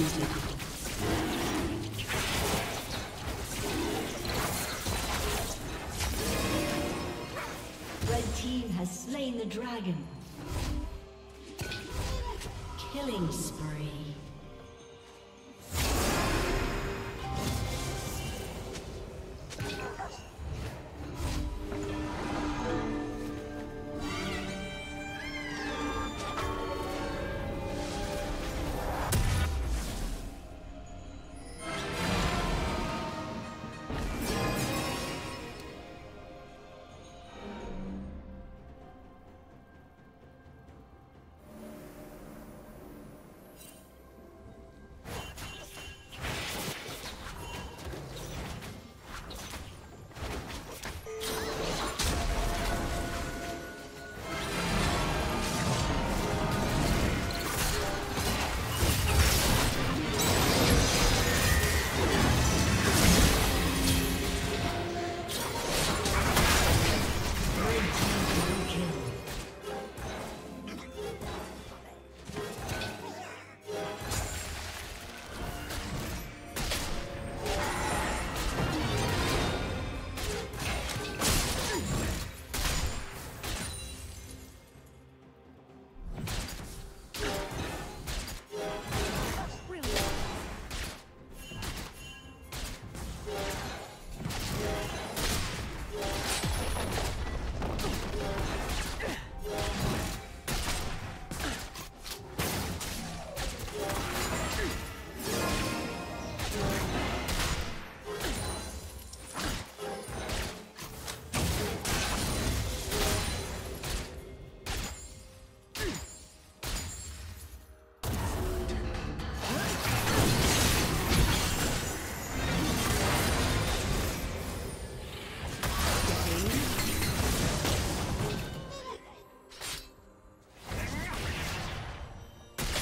Executed. Red team has slain the dragon. Killing spree.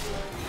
Yeah.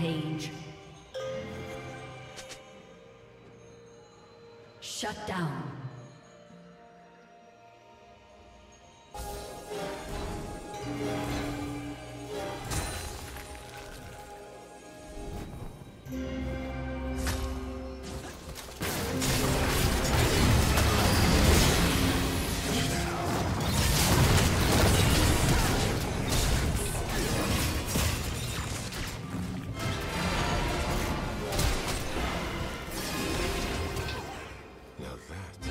Rampage. Shut down. that?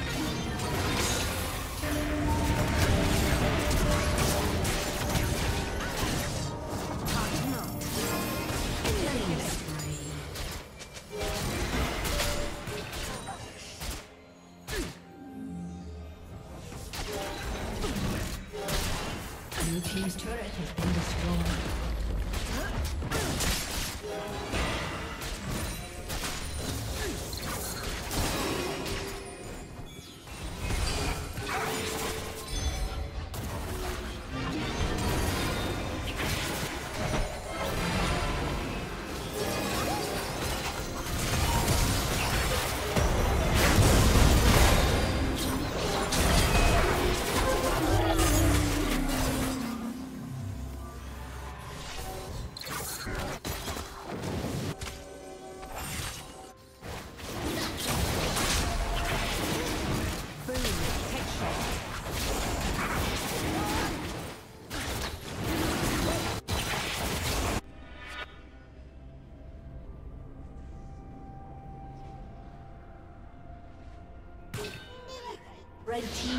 Red team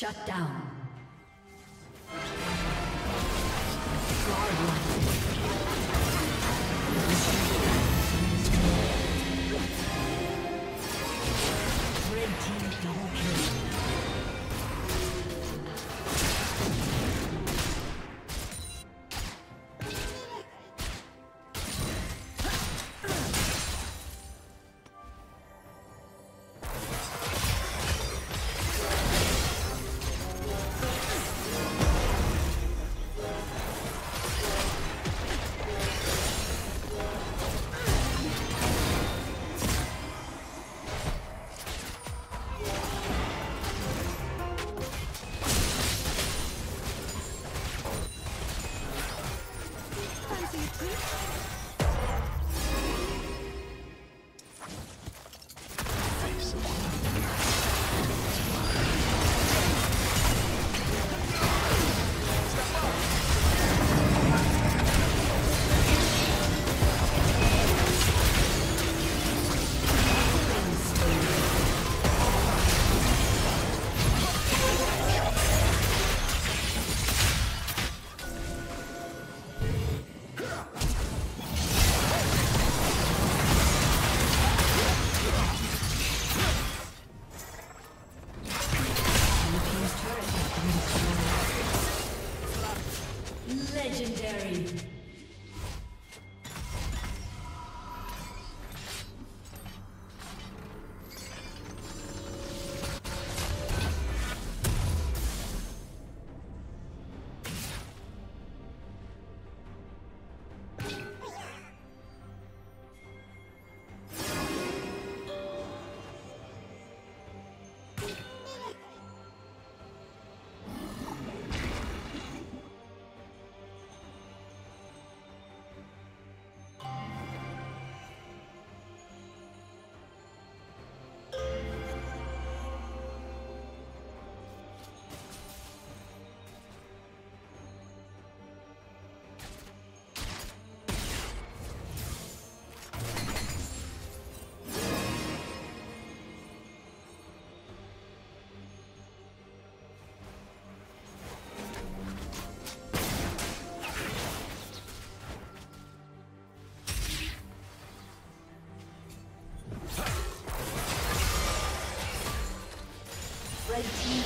Shut down. Slain the dragon.